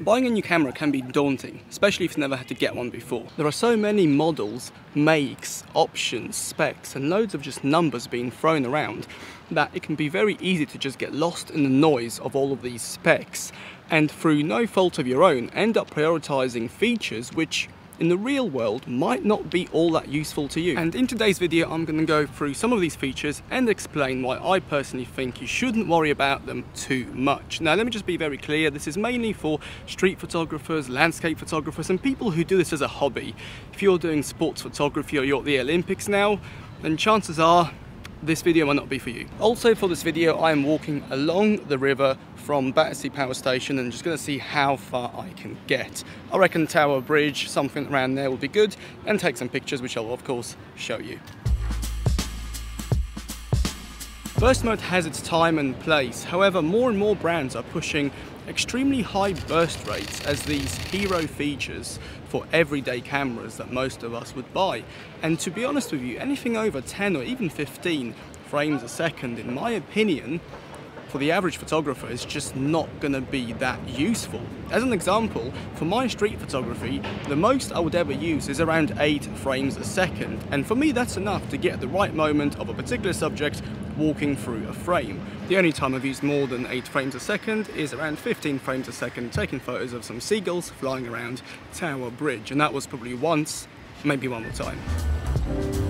Buying a new camera can be daunting, especially if you've never had to get one before. There are so many models, makes, options, specs, and loads of just numbers being thrown around that it can be very easy to just get lost in the noise of all of these specs and through no fault of your own end up prioritizing features which in the real world might not be all that useful to you. And in today's video, I'm going to go through some of these features and explain why I personally think you shouldn't worry about them too much. Now, let me just be very clear. This is mainly for street photographers, landscape photographers, and people who do this as a hobby. If you're doing sports photography or you're at the Olympics now, then chances are this video might not be for you. Also for this video, I am walking along the river from Battersea Power Station and just gonna see how far I can get. I reckon Tower Bridge, something around there will be good, and take some pictures, which I'll of course show you. Burst mode has its time and place, however more and more brands are pushing extremely high burst rates as these hero features for everyday cameras that most of us would buy. And to be honest with you, anything over 10 or even 15 frames a second, in my opinion, for the average photographer is just not going to be that useful. As an example, for my street photography, the most I would ever use is around 8 frames a second, and for me that's enough to get the right moment of a particular subject walking through a frame. The only time I've used more than 8 frames a second is around 15 frames a second taking photos of some seagulls flying around Tower Bridge, and that was probably once, maybe one more time.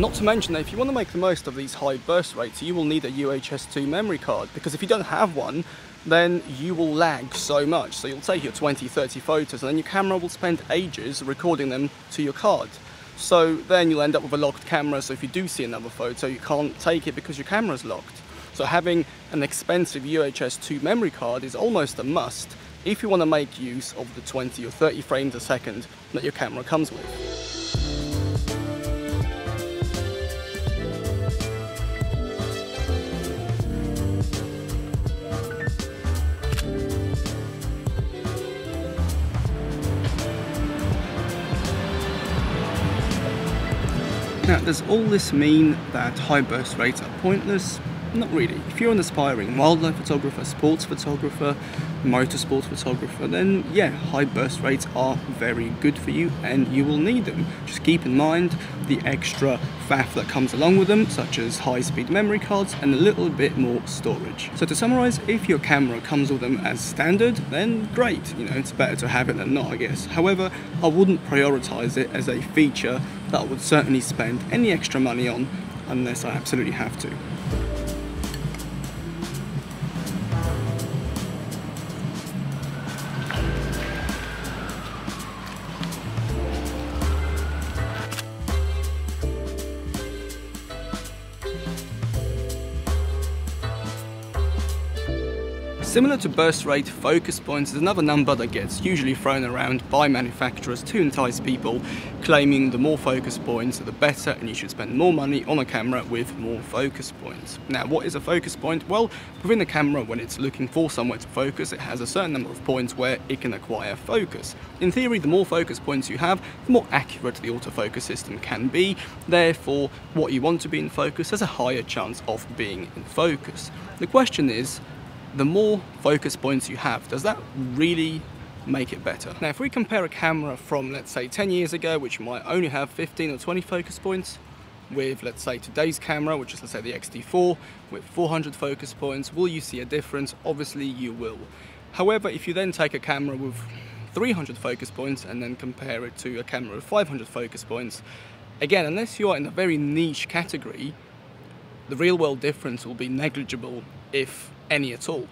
Not to mention that if you want to make the most of these high burst rates, you will need a UHS 2 memory card because if you don't have one, then you will lag so much. So you'll take your 20, 30 photos and then your camera will spend ages recording them to your card. So then you'll end up with a locked camera, so if you do see another photo, you can't take it because your camera's locked. So having an expensive UHS 2 memory card is almost a must if you want to make use of the 20 or 30 frames a second that your camera comes with. Now, does all this mean that high burst rates are pointless? Not really. If you're an aspiring wildlife photographer, sports photographer, motorsport photographer, then yeah, high burst rates are very good for you and you will need them. Just keep in mind the extra faff that comes along with them, such as high speed memory cards and a little bit more storage. So to summarize, if your camera comes with them as standard, then great, you know, it's better to have it than not, I guess. However, I wouldn't prioritize it as a feature that I would certainly spend any extra money on unless I absolutely have to. Similar to burst rate, focus points is another number that gets usually thrown around by manufacturers to entice people, claiming the more focus points are the better and you should spend more money on a camera with more focus points. Now what is a focus point? Well, within the camera when it's looking for somewhere to focus, it has a certain number of points where it can acquire focus. In theory, the more focus points you have, the more accurate the autofocus system can be, therefore what you want to be in focus has a higher chance of being in focus. The question is, the more focus points you have, does that really make it better? Now, if we compare a camera from, let's say, 10 years ago, which might only have 15 or 20 focus points, with, let's say, today's camera, which is, let's say, the X-T4, with 400 focus points, will you see a difference? Obviously, you will. However, if you then take a camera with 300 focus points and then compare it to a camera with 500 focus points, again, unless you are in a very niche category, the real world difference will be negligible if any at all.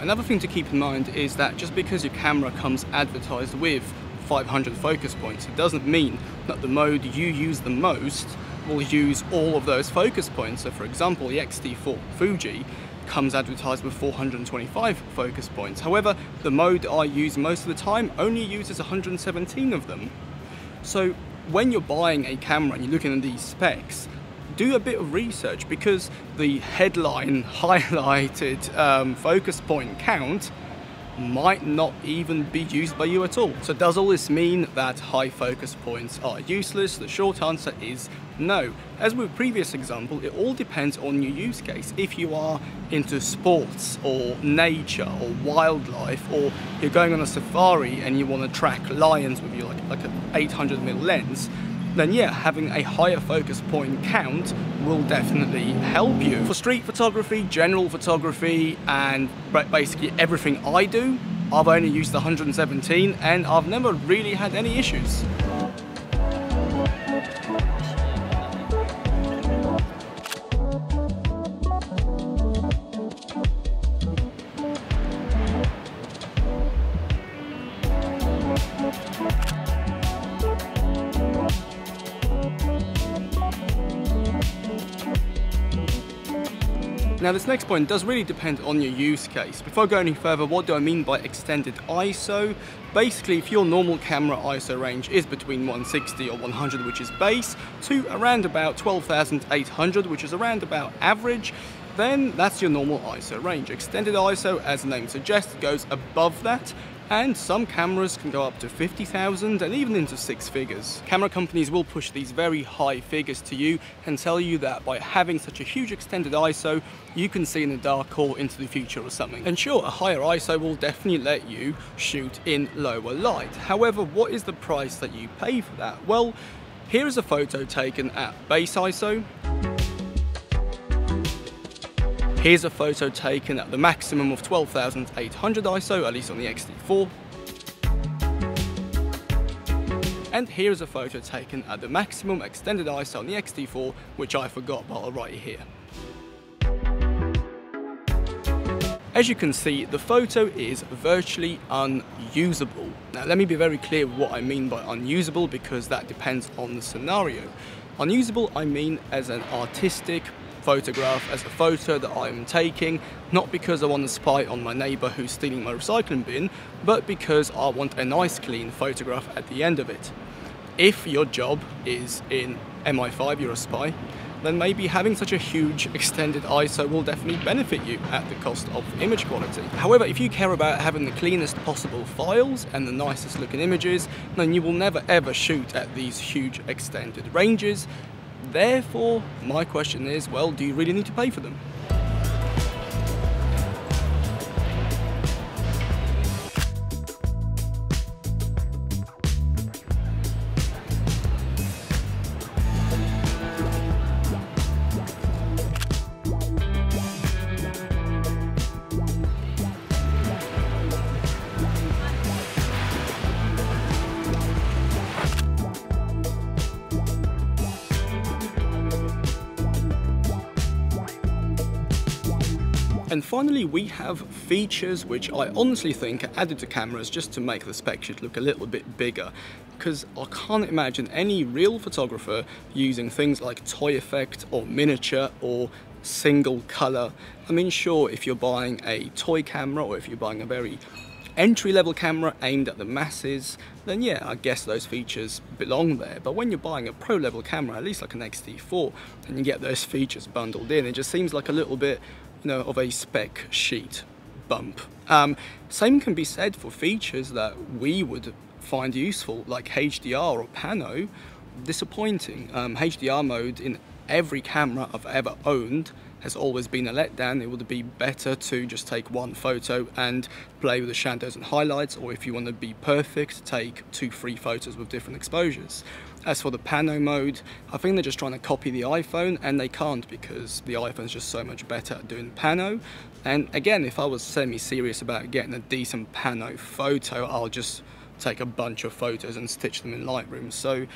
Another thing to keep in mind is that just because your camera comes advertised with 500 focus points, it doesn't mean that the mode you use the most will use all of those focus points. So for example, the X-T4 Fuji comes advertised with 425 focus points. However, the mode I use most of the time only uses 117 of them. So when you're buying a camera and you're looking at these specs, do a bit of research because the headline highlighted um, focus point count might not even be used by you at all. So does all this mean that high focus points are useless? The short answer is no. As with previous example, it all depends on your use case. If you are into sports or nature or wildlife or you're going on a safari and you want to track lions with your like, like an 800mm lens, then yeah, having a higher focus point count will definitely help you. For street photography, general photography, and basically everything I do, I've only used the 117 and I've never really had any issues. Now this next point does really depend on your use case. Before I go any further, what do I mean by extended ISO? Basically, if your normal camera ISO range is between 160 or 100, which is base, to around about 12,800, which is around about average, then that's your normal ISO range. Extended ISO, as the name suggests, goes above that and some cameras can go up to 50,000 and even into six figures. Camera companies will push these very high figures to you and tell you that by having such a huge extended ISO, you can see in the dark or into the future or something. And sure, a higher ISO will definitely let you shoot in lower light. However, what is the price that you pay for that? Well, here is a photo taken at base ISO. Here's a photo taken at the maximum of 12,800 ISO, at least on the X-T4. And here's a photo taken at the maximum extended ISO on the X-T4, which I forgot, but I'll write it here. As you can see, the photo is virtually unusable. Now let me be very clear what I mean by unusable because that depends on the scenario. Unusable I mean as an artistic photograph as a photo that I'm taking, not because I want to spy on my neighbour who's stealing my recycling bin, but because I want a nice clean photograph at the end of it. If your job is in MI5, you're a spy, then maybe having such a huge extended ISO will definitely benefit you at the cost of image quality. However, if you care about having the cleanest possible files and the nicest looking images, then you will never ever shoot at these huge extended ranges Therefore, my question is, well, do you really need to pay for them? And finally, we have features which I honestly think are added to cameras just to make the spec sheet look a little bit bigger. Because I can't imagine any real photographer using things like toy effect or miniature or single color. I mean, sure, if you're buying a toy camera or if you're buying a very entry-level camera aimed at the masses, then yeah, I guess those features belong there. But when you're buying a pro-level camera, at least like an X-T4, and you get those features bundled in, it just seems like a little bit you know, of a spec sheet bump. Um, same can be said for features that we would find useful, like HDR or Pano. Disappointing. Um, HDR mode in every camera I've ever owned has always been a letdown. It would be better to just take one photo and play with the shadows and highlights, or if you want to be perfect, take two, three photos with different exposures. As for the pano mode, I think they're just trying to copy the iPhone and they can't because the iPhone's just so much better at doing pano. And again, if I was semi-serious about getting a decent pano photo, I'll just take a bunch of photos and stitch them in Lightroom. So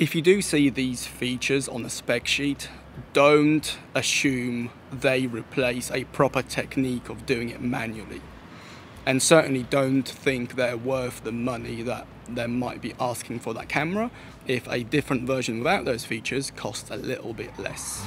if you do see these features on the spec sheet, don't assume they replace a proper technique of doing it manually. And certainly don't think they're worth the money that they might be asking for that camera if a different version without those features costs a little bit less.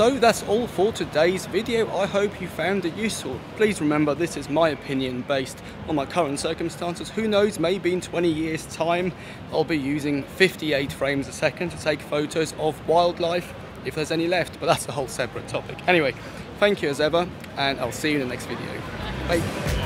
So that's all for today's video. I hope you found it useful. Please remember this is my opinion based on my current circumstances. Who knows, maybe in 20 years time I'll be using 58 frames a second to take photos of wildlife if there's any left, but that's a whole separate topic. Anyway, thank you as ever and I'll see you in the next video. Bye.